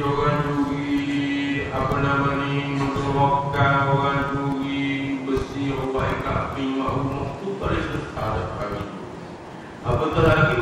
orang duri apa nama ni mengerokkan orang duri besi orang baik kapi mak rumah tu apa lagi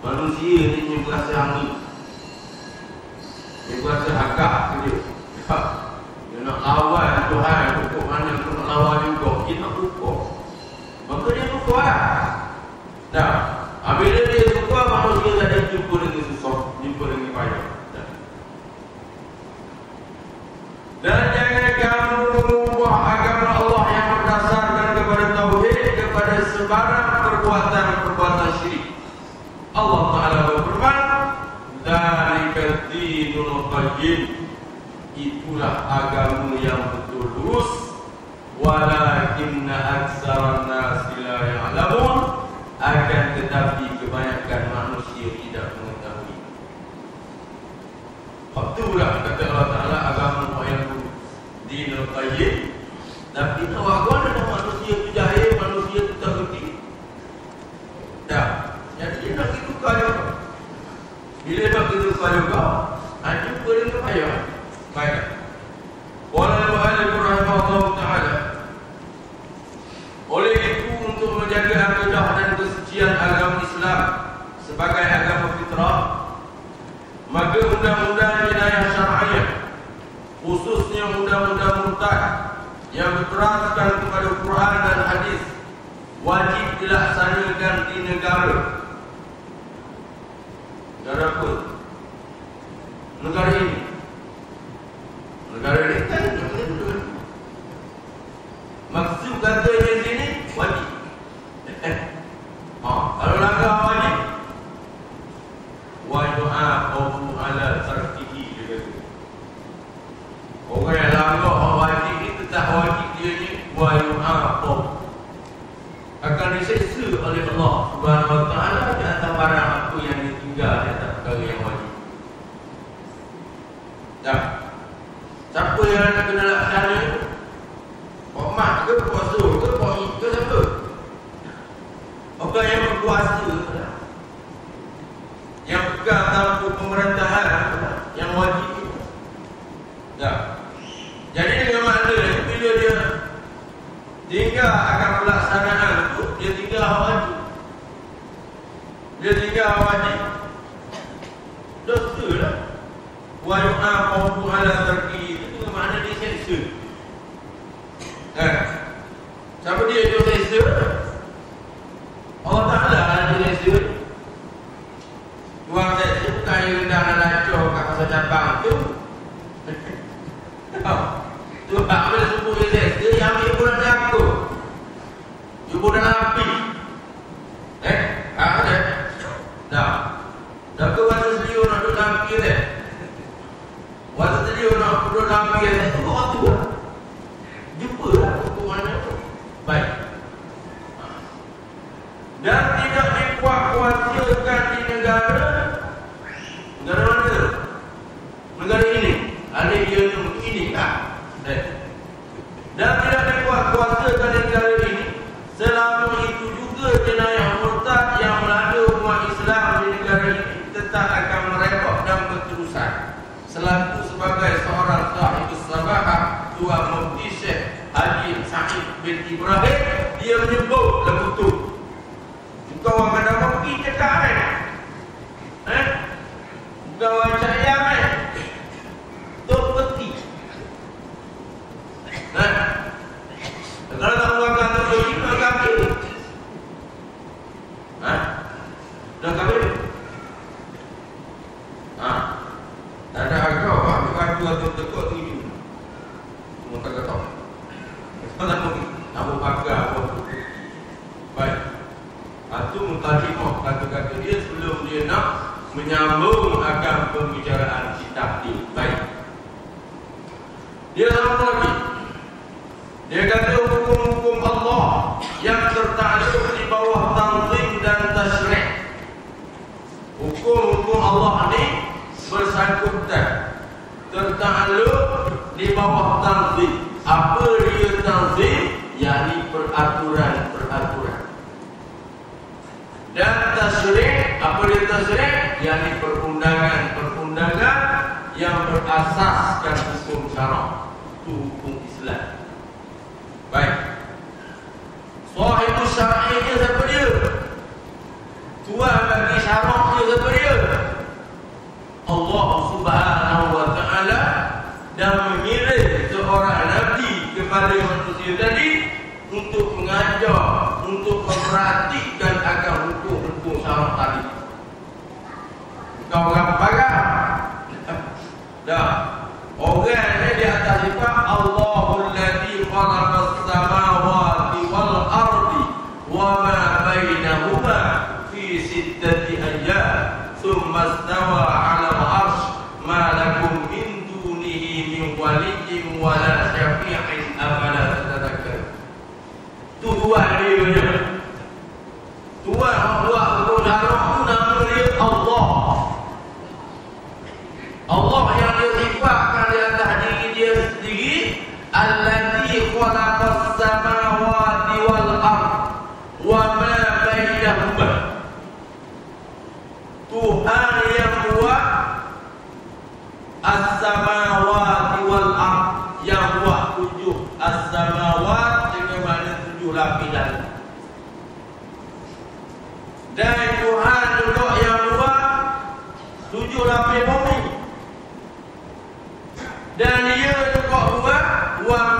manusia ni punya perasaan ni dia perasaan hakak dia dia nak lawan qayyim itulah agama yang betul. Lurus. Wala Dah. Siapa yang nak kena laksana? Pak Mak ke Pak Zul? mana pun nak berpakar baik. Lepas tu mutalimah kata-kata dia sebelum dia nak menyambung akan pembicaraan kita ni. Baik. Dia lama lagi. Dia kata hukum-hukum Allah yang tertakluk di bawah tanzim dan tasrih hukum-hukum Allah ni bersangkutan. Tertakluk di bawah tanzim. Apa kepada dia? Allah subhanahu wa ta'ala dan mengirim seorang Nabi kepada manusia tadi untuk mengajar untuk memperhatikan akan hukum-hukum syarat tadi. Kau itulah pilihan. Dan Tuhan duduk yang luar tujuh lapis bumi. Dan dia duduk buat buang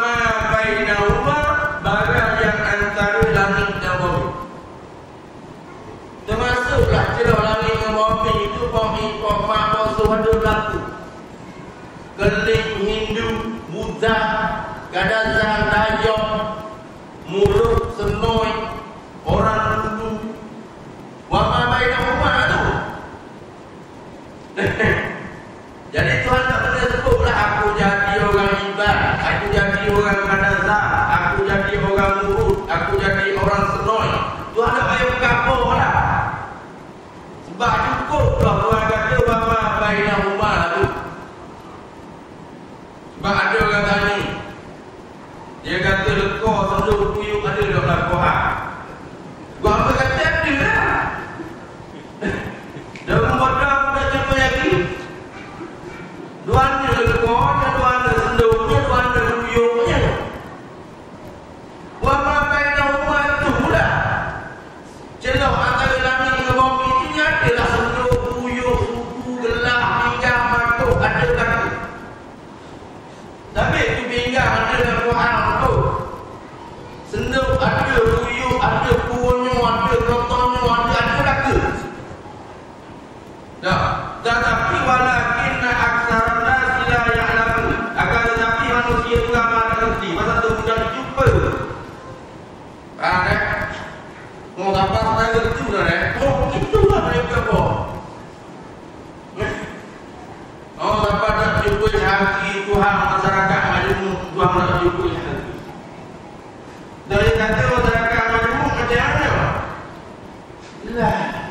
back.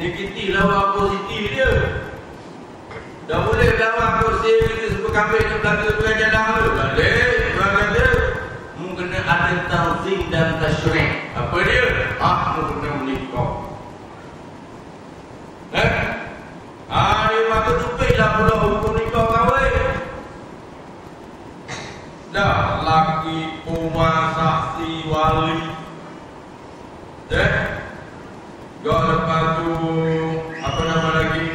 Negatif lawan positif dia Dah boleh lawan positif kita sebut kambing yang belakang bukan jalan tu Boleh Orang kata Mu kena ada tanzim dan tasyrik. Apa dia? Ah, kena menikah. Eh? Ah, dia patut tupik lah pula hukum nikah kahwin. Dah, laki, umar, saksi, wali. Eh? Gak lepas tu, apa nama lagi?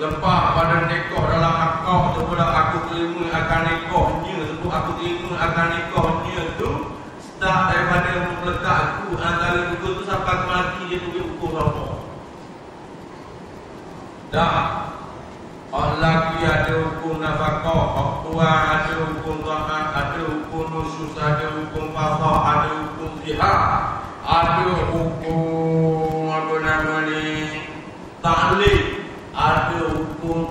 Lepas pada nikah dalam akad sebut aku terima akan nikahnya sebut aku terima akan nikahnya tu start daripada melekat aku antara dua tu sampai mati dia tu ukur apa dah. Orang lelaki ada hukum nafkah, tua ada hukum zakat, ada hukum nusus, ada hukum fasah, ada hukum zihar, ada hukum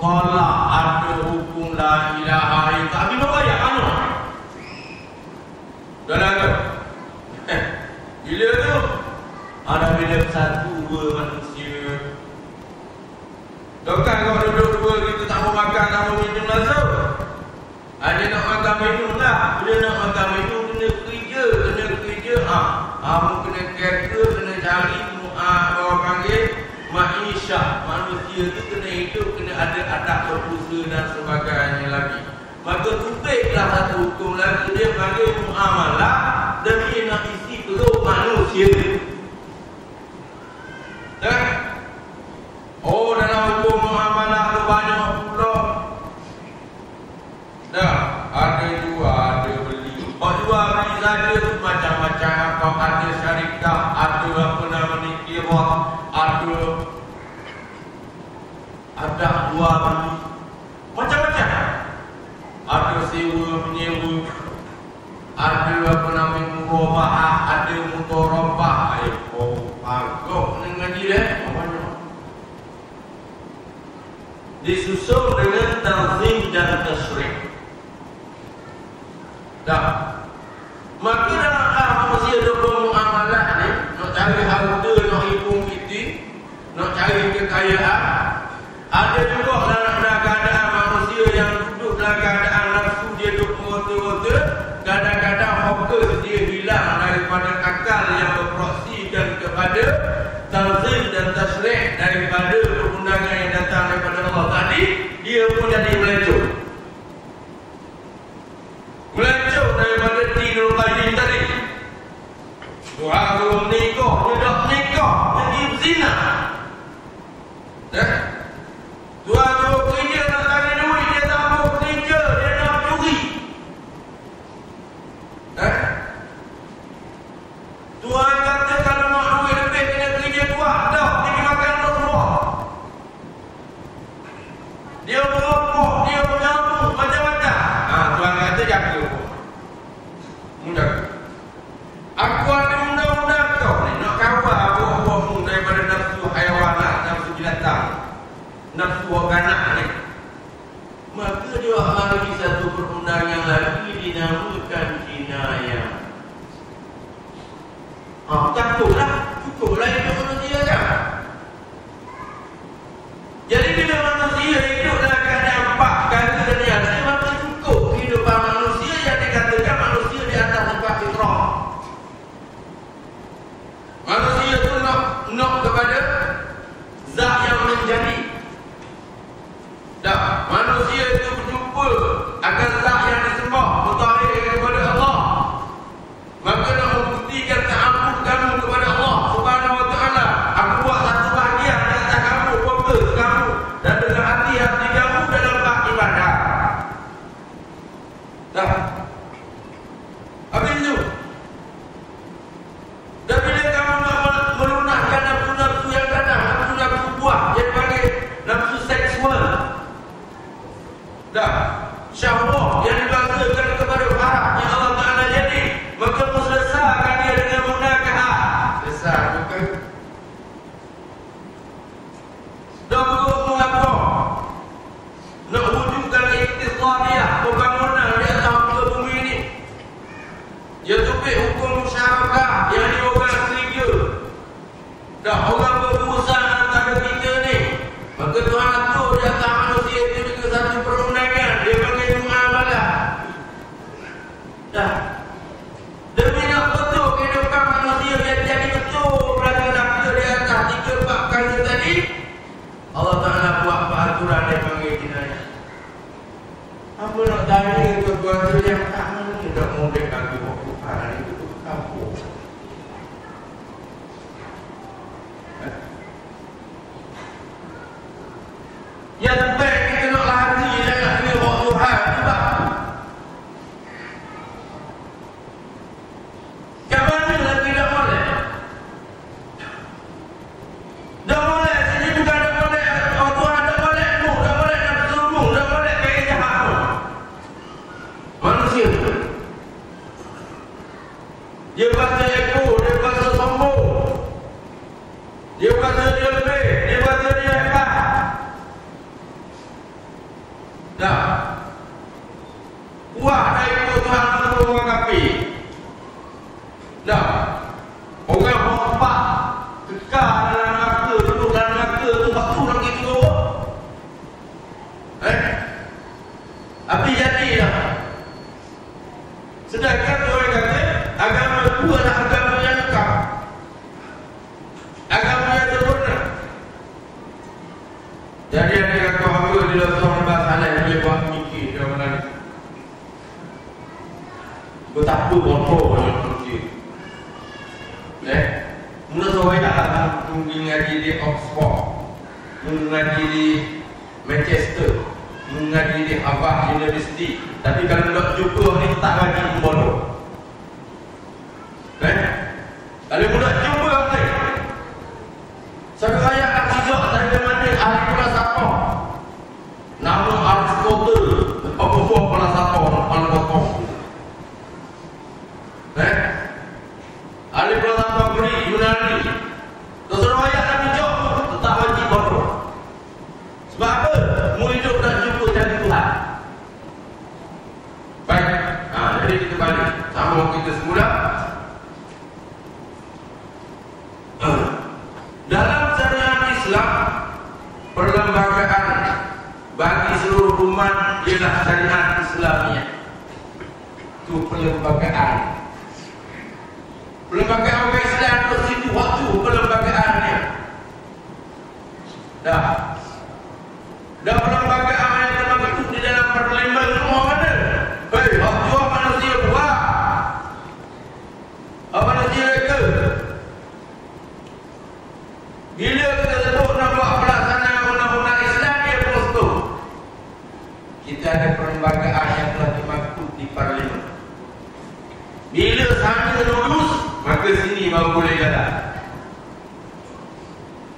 tolak, ada hukum la ilaha illallah. Tapi apa ya anu? Dah ada. Eh, bila tu? Ada bila satu dua manusia. Doktor kalau duduk dua kita tak mau makan, tak mau minum langsung. Ada nak makan minum lah. Bila nak makan minum kena kerja, kena kerja. Ah, ha, kena kerja, kena cari, ah, panggil maisha manusia tu kena hidup kena ada adab berusaha dan sebagainya lagi. Maka tupiklah satu hukum lagi dia panggil muamalah demi nak isi perut manusia. Dan oh dalam hukum muamalah tu banyak pula. Dah ada dua ada beli. Oh dua beli saja tu macam-macam. Apa ada syarikat ada apa nama ni kirah ada ada dua beli macam-macam. Ada sewa menyewa. Ada apa nama murabah ada mutarabah ayo oh agak dengan dia. Banyak disusul dengan tanzim dan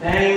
Thank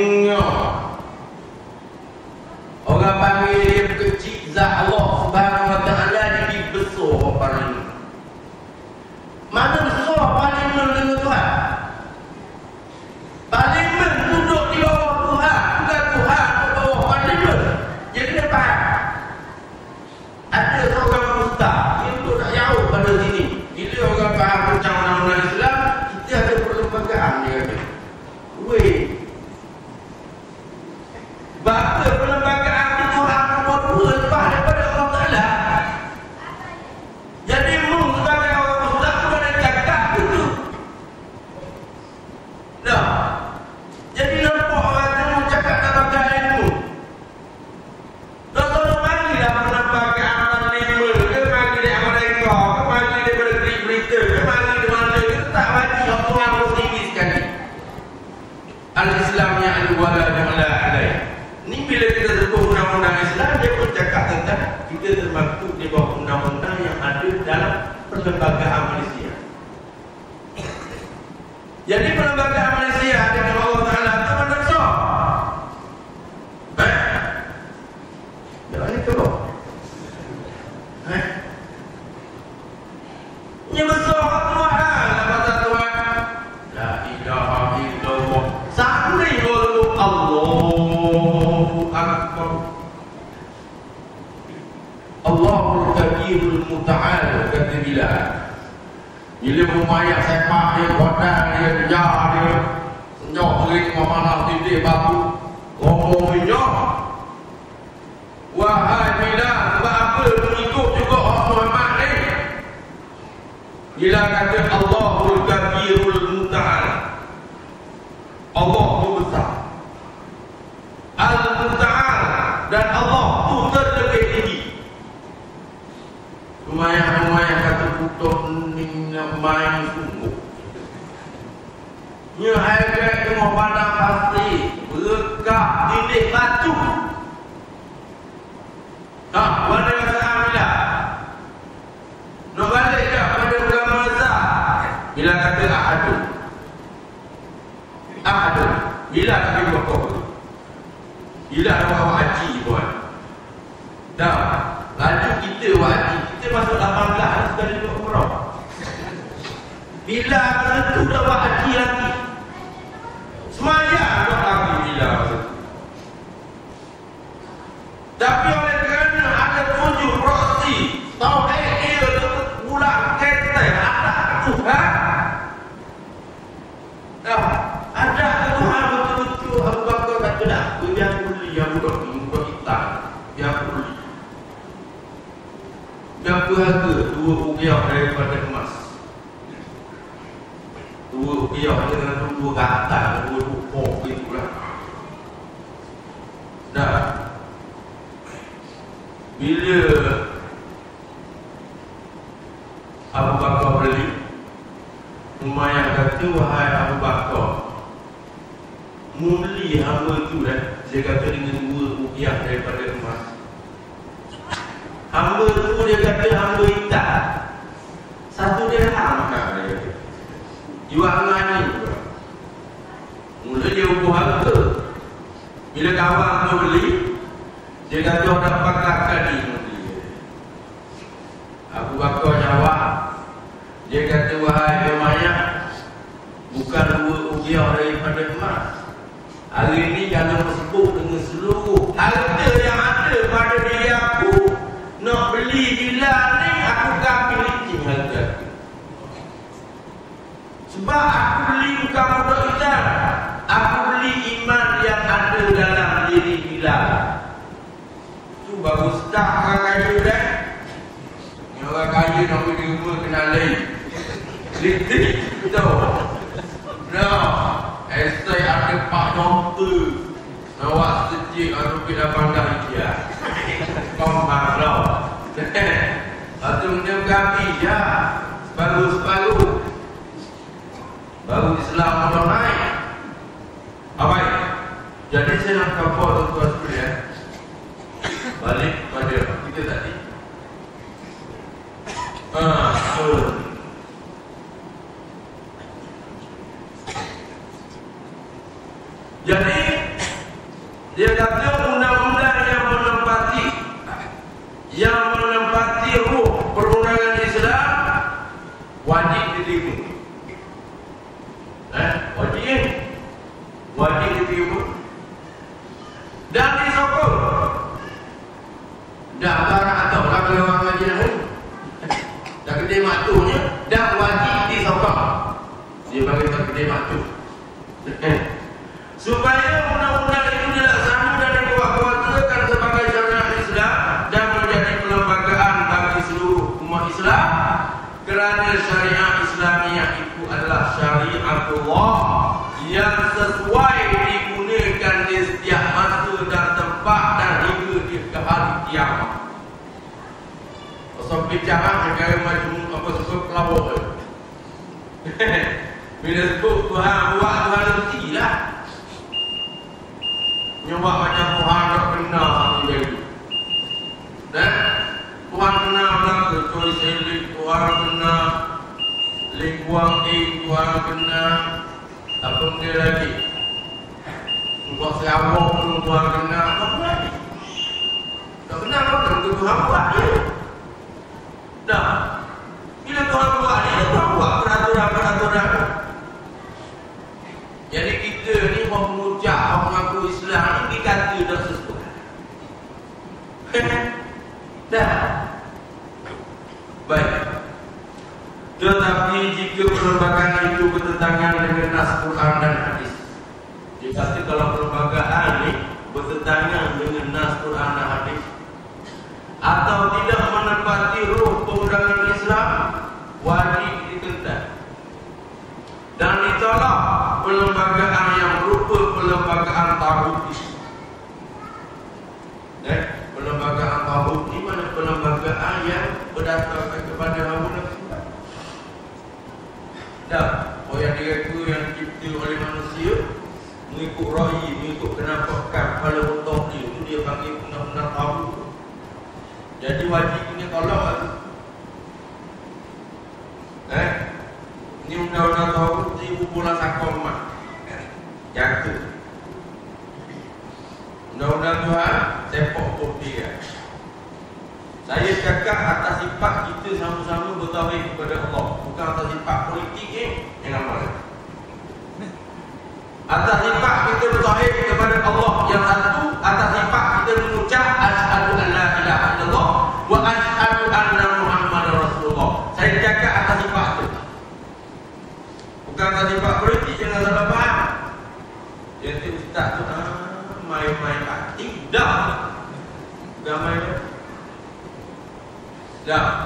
dan Allah tu terlebih tinggi. Rumah-rumah kata kutuk ni main sungguh. Ya, ni akhirat cuma pada pasti. Berkah dinding batu. Ha pada Alhamdulillah nak balik tak pada Ulama Azhar bila kata ahadu. Ahadu. Bila kami berkata bila kami berkata Dah. Laju kita buat Kita masuk 18 Sudah jumpa umrah Bila aku tentu dah buat dua kata Dua rupok itulah Dah. Bila Abu Bakar beli Umayyah kata Wahai Abu Bakar Muli hamba tu dah. Dia kata dengan dua rupiah daripada emas. Hamba tu dia kata hamba hitam Satu dia hamkan dia Jual ngani Mula dia ukur harga Bila kawan tu beli dia kata orang pakar kali Abu Bakar jawab Dia kata wahai Umayyah Bukan dua ujiah daripada emas. Hari ini jangan sebut dengan seluruh harta yang ada pada diri aku. Nak beli bila ni aku akan miliki harga Sebab aku beli bukan budak hitam Aku beli iman yang ada dalam diri bila Start orang kaya dah. Ni orang kaya nak pergi rumah kena lain. Litik tu. Nah Esai ada pak doktor. Nawak sejik dapat dah dia Kau marah. Lepas tu dia kami ya. Separuh-separuh. Baru Islam orang naik. Baik. Jadi saya nak kapal tuan-tuan sekalian. Balik kita tadi. So. Jadi dia kata undang-undang yang menempati yang menempati ruh perundangan Islam wajib diterima. Eh, wajib. Wajib diterima. Dan disokong Dah barang atau lah kalau orang ngaji dah Dah gede maktunya Dah wajib disokong Dia bagi tak gede maktu Supaya undang-undang itu dilaksanakan dan dikuatkan sebagai syariat Islam Dan menjadi pelembagaan bagi seluruh umat Islam Kerana syariat Islamiyah itu adalah syariatullah Yang sesuai digunakan di setiap masa dan tempat dan hingga di hari kiamat. Pasal bicara negara macam apa sebut pelawak Bila sebut Tuhan buat Tuhan nanti lah. Nyoba macam Tuhan tak sama dia itu. Dan Tuhan kenal belaka Choi Selik, Tuhan kenal Lee Kuang Ing, Tuhan kenal apa dia lagi? Buat siapa pun Tuhan kenal apa lagi? Tak kenal apa tentu Tuhan buat dia. Dah. Bila Tuhan buat dia, Tuhan buat peraturan-peraturan. Jadi kita ni mau mengucap, mau mengaku Islam ni dikata dah sesuai. Dah. Baik. Tetapi jika perlembagaan itu bertentangan dengan nas Quran dan hadis. Kata kalau perlembagaan ni bertentangan dengan nas Quran dan hadis atau tidak menepati ruh perundangan Islam wajib ditentang dan ditolak perlembagaan yang berupa perlembagaan tauhid. Eh, perlembagaan tauhid ni mana perlembagaan yang berdasarkan kepada. Dah, oh yang direka yang dicipta oleh manusia mengikut ra'i, mengikut kenampakan pada betul ni itu dia panggil undang-undang tauhid. Jadi wajib punya tolak lah. Eh? Ini undang-undang tauhid ni bubulan sakom mak. Jaga. Undang-undang Tuhan. Saya cakap atas sifat kita sama-sama bertawih kepada Allah. Bukan atas sifat politik eh? Yang nama Atas sifat kita bertawih kepada Allah Yang atas Now,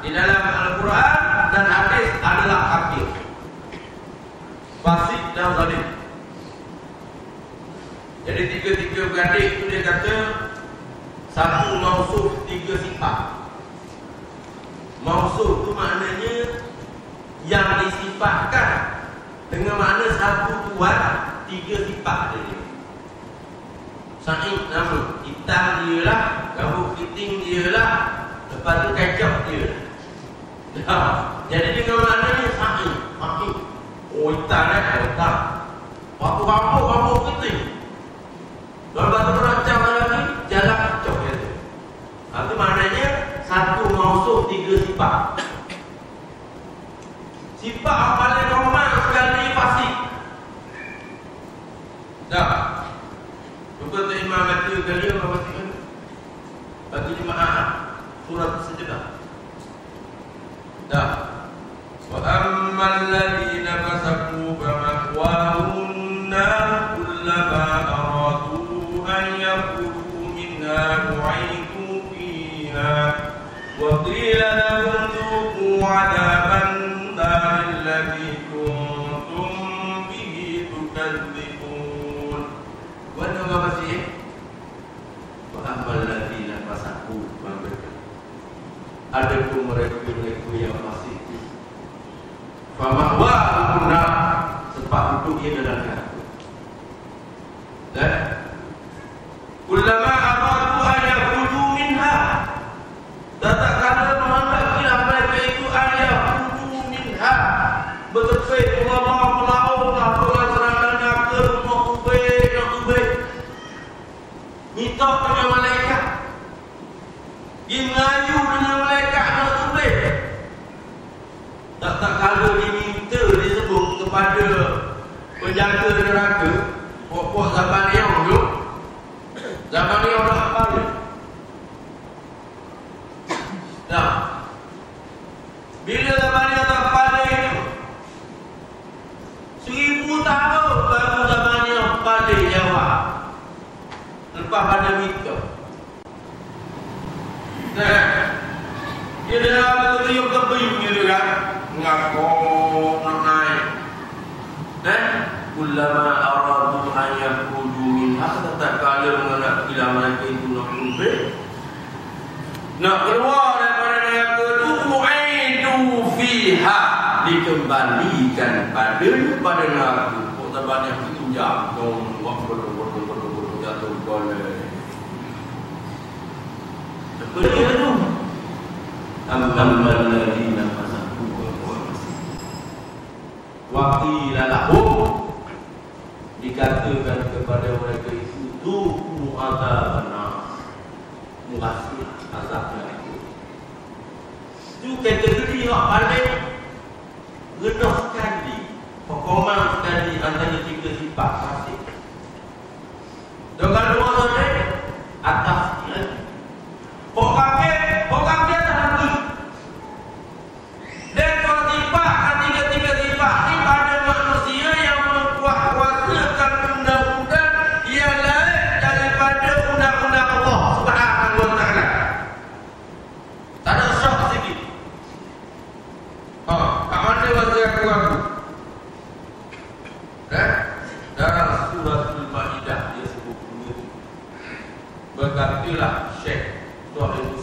di dalam Al-Quran dan hadis adalah kafir. Fasik dan zalim. Jadi tiga-tiga beradik itu dia kata satu mausuf tiga sifat. Mausuf itu maknanya yang disifatkan dengan makna satu tuan tiga sifat dia. Sa'id nama Hitam dia lah Kamu kiting dia lah Lepas tu kacau dia lah ya. Jadi dengan maknanya Sa'id Sa'id Oh hitam eh. Oh hitam. Waktu rambut Rambut keriting Lepas tu merancang lagi Jalan kacau tu Itu maknanya Satu mausuf tiga sifat. Sifat yang paling normal sekali Fasik. Dah. Bukan tu imam baca kali apa baca kan? Bagi jemaah surat sejenak. Dah. Wa ammal ladina fasaku famahwahum nar kullama aradu an yakulu minha nu'idu fiha wa qila lahum dhuqu 'adaban nar alladhi kuntum bihi tukadzibun Buat apa masih? Wa'amal ladina fasaku Mereka Ada pun mereka-mereka yang Famahwa Guna Sebab itu ia dalam neraka Dan Ulama aradu ayah kudu minha kata menganggap kira mereka itu minha. Betul-betul Allah melaut Allah serangan neraka Rumah ubay Nak ubay Minta dengan malaikat Ingayu dengan malaikat Nak ubay Tak tak kalau diminta disebut kepada Penjaga neraka Pokok zaman yang dulu. Zaman yang dah apa ni. Nah. Bila zaman yang tak pada itu Seribu tahun baru zaman yang pada jawab Lepas pada minta Nah. Dia dah betul-betul kebing gitu kan? Ngakok nak naik. Dan Ulama aradu ayah kudu minha Tak kala mengenal bila itu nak kubik Nak keluar daripada neraka itu Mu'idu fiha Dikembalikan pada pada neraka Kok banyak itu jatuh Wah bodoh-bodoh jatuh boleh Apa dia tu? Amman ladina fasaku Waktu lalahum Dikatakan kepada mereka itu Tuhu azab benar. Mengasih azabnya itu Itu kategori yang paling Rendah sekali. Performa sekali antara tiga sifat. Fasik Dengan dua orang Atas lagi Pok kafir, pok kafir tak lagi dan kalau sifat tiga-tiga sifat ni pada manusia yang membuat kuasakan undang-undang ia lain daripada undang-undang Allah Subhanahu wa taala. Tak ada syok sikit. Ha, kat mana masa aku aku? Eh? Dalam surah Al-Maidah dia sebut begitu. Berkatilah Syekh Tuhan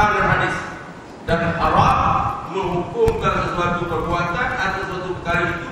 Al-Quran dan Hadis. Dan Arab Menghukumkan sesuatu perbuatan Atau sesuatu perkara itu.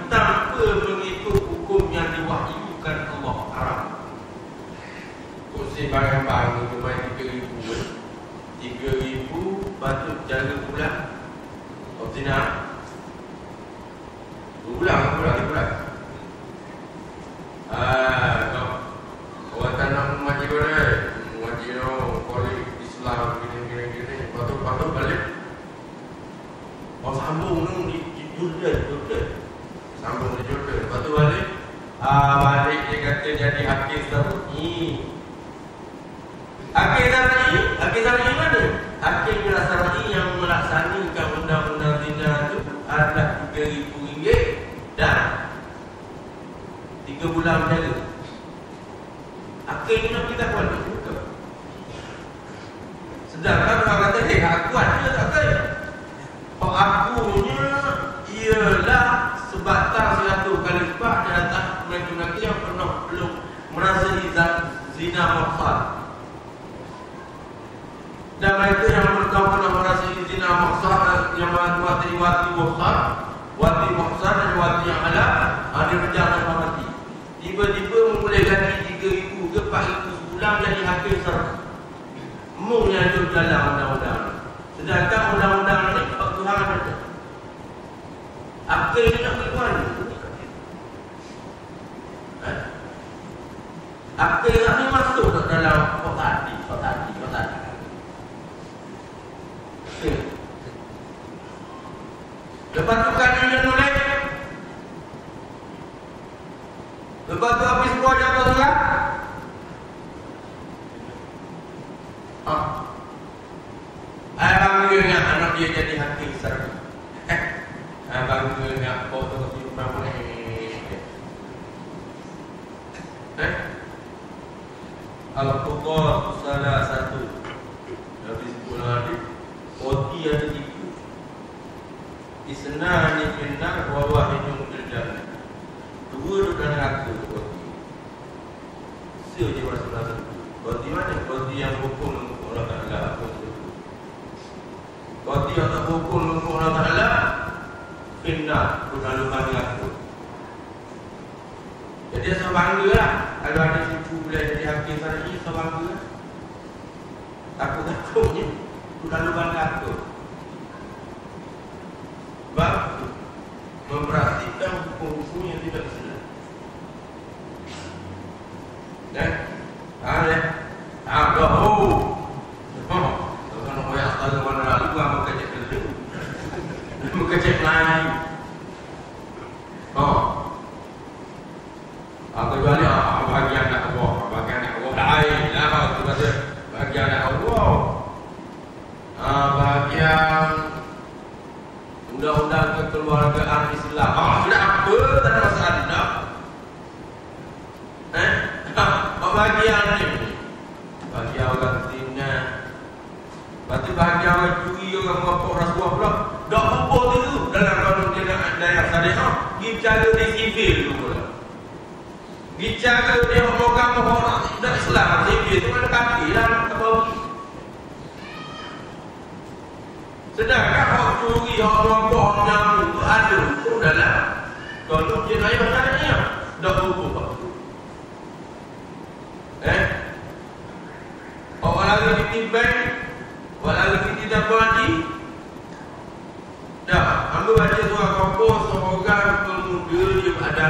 包括那个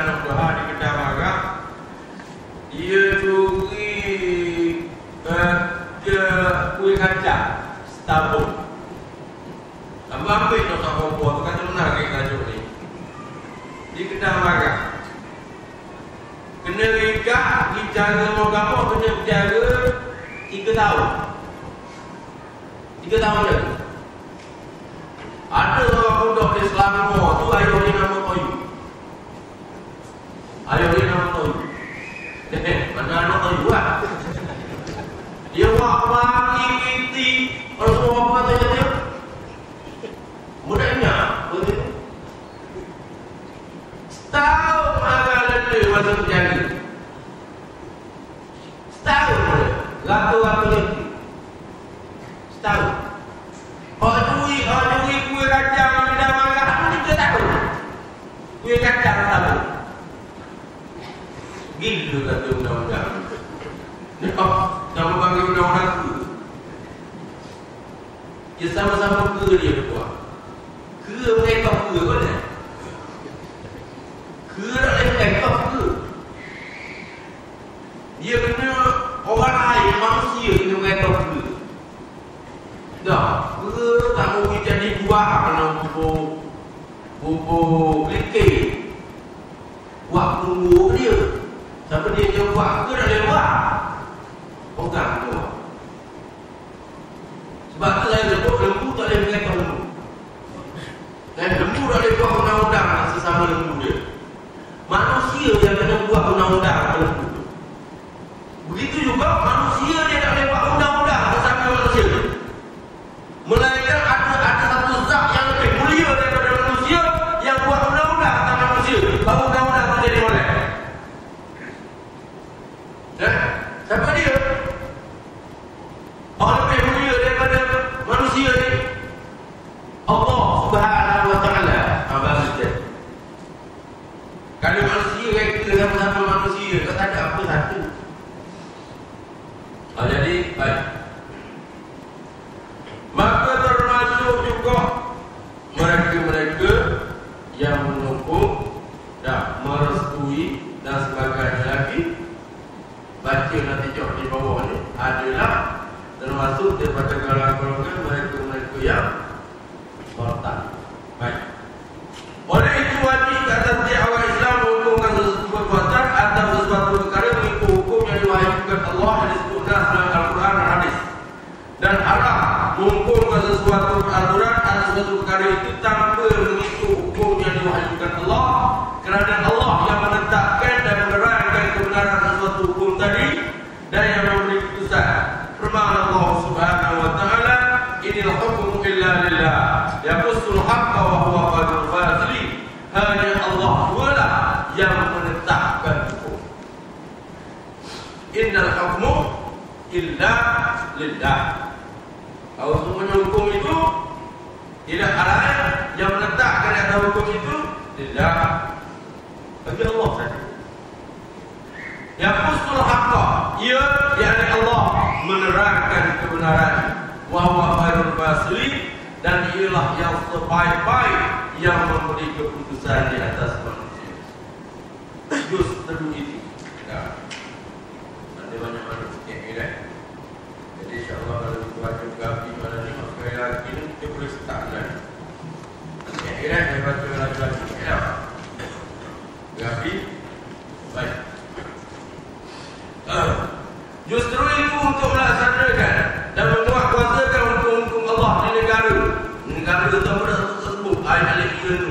Subhanahu Wa Taala kita marah ia curi kerja kuih kacang setabung apa apa itu sama buah tu kata benar kacau ni? Di kedah marah kena reka bicara mau kena bicara tiga tahun. Tiga tahun lagi ada orang budak di selama tu ayo sama-sama ke dia berbuat ke mereka ke mana ke nak lain mereka ke dia kena orang lain manusia kena mereka ke dah ke tak mungkin jadi buat apa nak bubur bubur kelingking buat tunggu dia siapa dia jawab ke nak lewat やっぱり Negara tersebut Ayat-ayat kita itu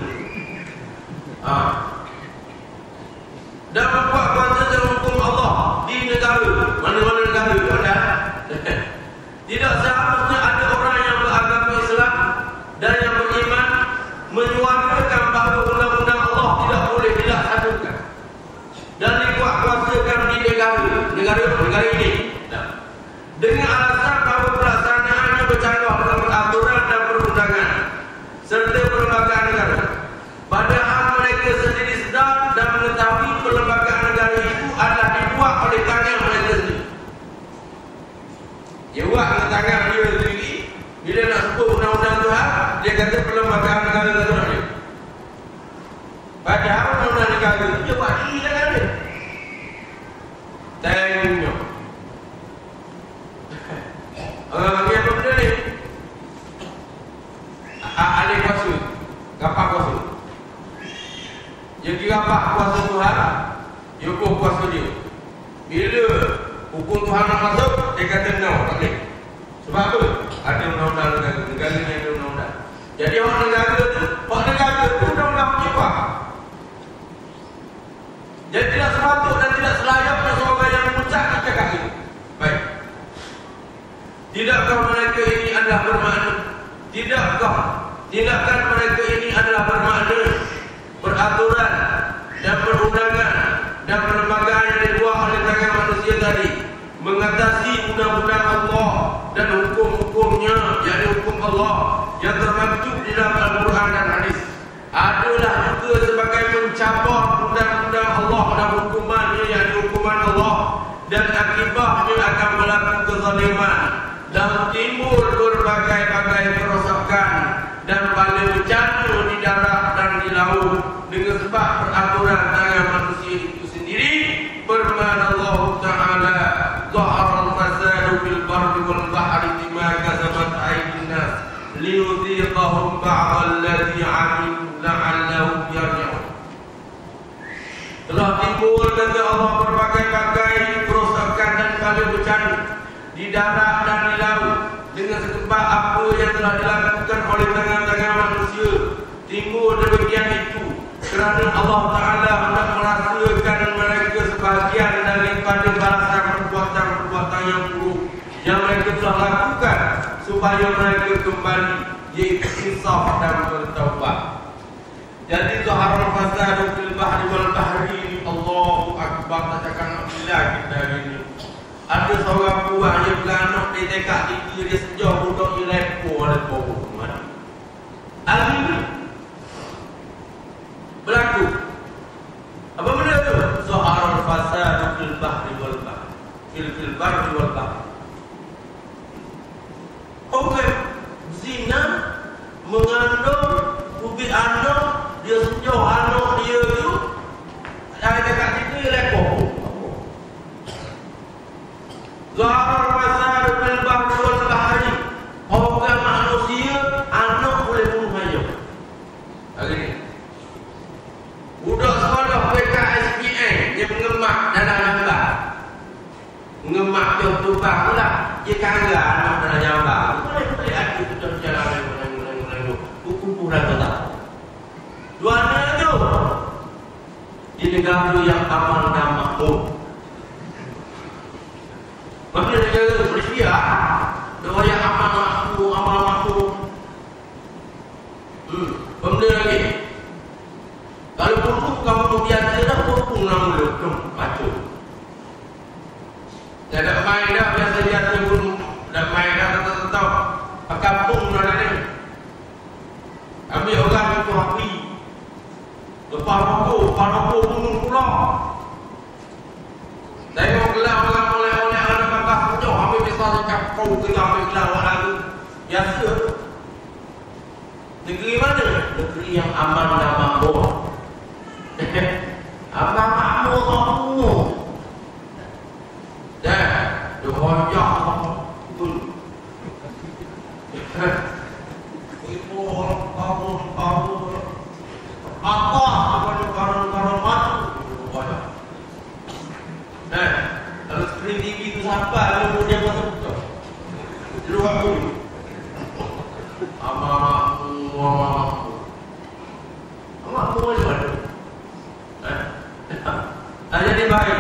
uh, dan membuat kuasa hukum Allah di negara mana-mana negara ada tidak seharusnya ada orang yang beragama Islam dan yang beriman menyuarakan bahawa undang-undang Allah tidak boleh dilaksanakan dan dibuat kuasakan di negara negara negara ini dengan alasan bahawa pelaksanaannya bercanggah dengan peraturan dan perundangan serta perlembagaan negara padahal mereka sendiri sedar dan mengetahui perlembagaan negara itu adalah dibuat oleh tangan mereka sendiri dia buat dengan tangan dia sendiri bila nak sebut undang-undang Tuhan dia kata perlembagaan negara Tuhan dia padahal undang-undang negara itu dia buat diri tangan dia tengok orang panggil apa benda ni ahli kuasa gapak kuasa dia kira apa kuasa Tuhan dia ukur kuasa dia bila hukum Tuhan nak masuk dia kata no tak boleh sebab apa ada undang-undang negara negara ni ada undang-undang jadi orang negara tu orang negara tu undang-undang punya buat jadi tidak sepatut dan tidak selayaknya seorang yang memuncak cakap itu baik Tidakkah mereka ini adalah bermakna Tidakkah Tindakan mereka ini adalah bermakna Beraturan Dan perundangan Dan perlembagaan yang dibuat oleh tangan manusia tadi Mengatasi undang-undang Allah Dan hukum-hukumnya Jadi hukum Allah Yang termaktub di dalam Al-Quran dan Hadis. Adalah juga sebagai mencabut undang-undang Allah Dan hukumannya yang hukuman Allah Dan akibatnya akan melakukan kezaliman. Dan timbul berbagai-bagai kerosakan dan bala bencana di darat dan di laut dengan sebab peraturan tangan manusia itu sendiri firman Allah Taala zahara al-fasadu fil barri wal bahri bima kasabat aydin nas liyudhiqahum ba'd alladhi 'amilu la'allahum yarji'un telah timbul kata Allah berbagai-bagai kerosakan dan bala bencana di darat dan di laut. Dengan sebab apa yang telah dilakukan oleh tangan-tangan manusia timbul demikian itu. Kerana Allah Ta'ala hendak merasakan mereka sebahagian daripada balasan perbuatan-perbuatan yang buruk yang mereka telah lakukan supaya mereka kembali iaitu insaf dan bertaubat jadi zaharul fasadu fil bahri wal bahri Allahu akbar tak cakap bila kita hari ini ada seorang buah yang beranak di dekat tinggi dia sejauh budak dia lepo oleh bawah mana hari berlaku apa benda tu zaharul fasadu fil bahri wal bahri fil fil bahri wal bahri Okey, zina mengandung ubi anak dia sejauh anak dia tu yang dekat situ dia lepo. Zahar fasad bil bahri wal bahri. Orang manusia anak boleh bunuh aja. Hari ni. Budak sekolah PKSPN dia mengemak dalam gambar. Mengemak tumpah pula. Dia kagak anak dalam gambar. Boleh boleh ada tu jalan jalan jalan jalan. Pura tak. Dua tu di negara yang aman dan makmur. Mana negara Malaysia? Negara yang aman dan makmur, aman dan makmur. Hmm, benda lagi. Kalau pupuk kamu biasa dah pupuk nak kem patu. Dah tak main dah biasa biasa pun dah main dah tak tahu. Kampung dah ada ni. Ambil orang itu api Lepas rokok, lepas rokok bunuh pula. Tengok gelap orang oleh-oleh ada kakak pucuk, ambil pisau kau kena ambil lawak lagu. Biasa. Negeri mana? Negeri yang aman dan makmur. aman makmur makmur. Dan dia hojak betul. Ibu orang kamu kamu apa kepada karang-karang matu hojak. Eh, kalau skrin TV itu siapa? Lalu dia masa betul. Luar dulu. Amak amak amak amak mana? Eh, ah, jadi baik.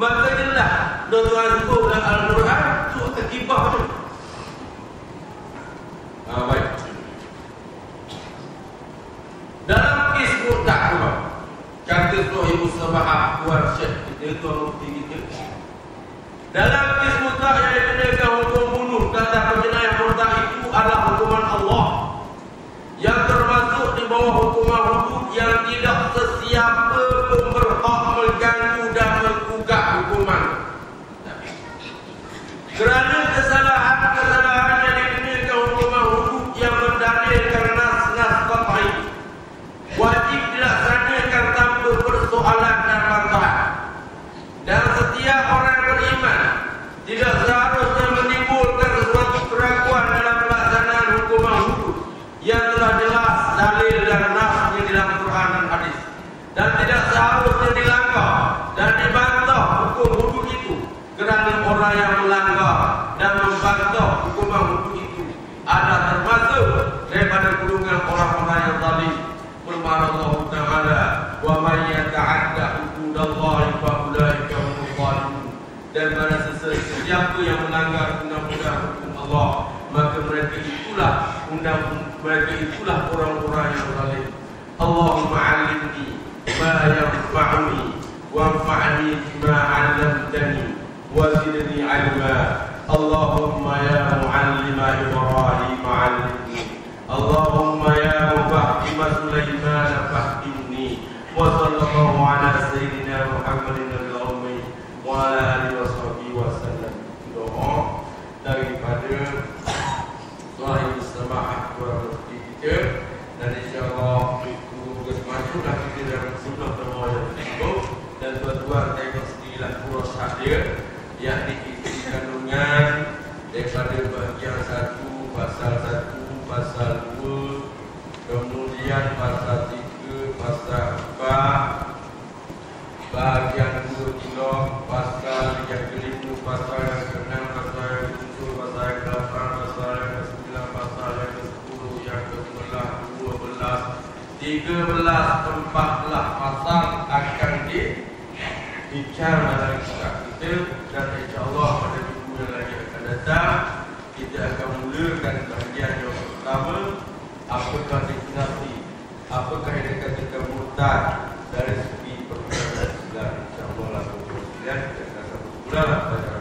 Maka jelas Tuhan sebut dalam Al-Quran Surah Ketibah tu ah, Baik Dalam kes murtad tu Kata Surah Ibu Sabah Tuan Syekh kita Tuan Mufti kita Dalam kes murtad yang dikenakan hukum bunuh Kata penjenayah murtad itu adalah hukuman Allah Yang termasuk di bawah hukuman hudud Yang tidak sesiapa pun berhak mengganggu dan menggugat hukuman kerana kesalahan-kesalahan yang dikenakan hukuman hudud yang mendalilkan nas-nas qat'i wajib dilaksanakan tanpa persoalan dan bantahan. Dan setiap orang beriman tidak seharusnya menimbulkan sesuatu keraguan dalam pelaksanaan hukuman hudud yang telah jelas dalil dan nasnya dalam Quran dan hadis. Dan tidak seharusnya dilanggar dan dibantah hukum hudud itu kerana orang yang melanggar dan membantah hukuman hudud itu ada termasuk daripada golongan orang-orang yang zalim. Firman Allah Taala, "Wa may yata'adda hududallahi fa ulaika humul zalimun." Dan pada sesiapa yang melanggar undang-undang hukum Allah, maka mereka itulah undang mereka itulah orang-orang yang zalim. Allahumma 'allimni ma yanfa'uni wanfa'ni bima 'allamtani وزدني علما اللهم يا معلم ابراهيم علمني اللهم يا مفهم سليمان فهمني وصلى الله على سيدنا محمد الامي وعلى اله وصحبه وسلم doa daripada Sahih Samaah Tuan Mufti kita dan insyaAllah guru kesemajulah kita dalam daripada bahagian satu pasal satu pasal dua kemudian pasal tiga pasal empat bahagian dua kilo pasal yang kelima pasal yang keenam pasal yang ketujuh pasal yang delapan pasal yang ke sembilan pasal yang ke sepuluh yang ke sebelas dua belas tiga belas empat belas pasal akan di bicara dalam kitab kita dan insyaAllah datang kita akan mulakan bahagian yang pertama. Apakah dikenali? Apakah yang dikatakan murtad dari segi perkara dan segala insyaAllah lah kita akan sama-sama lah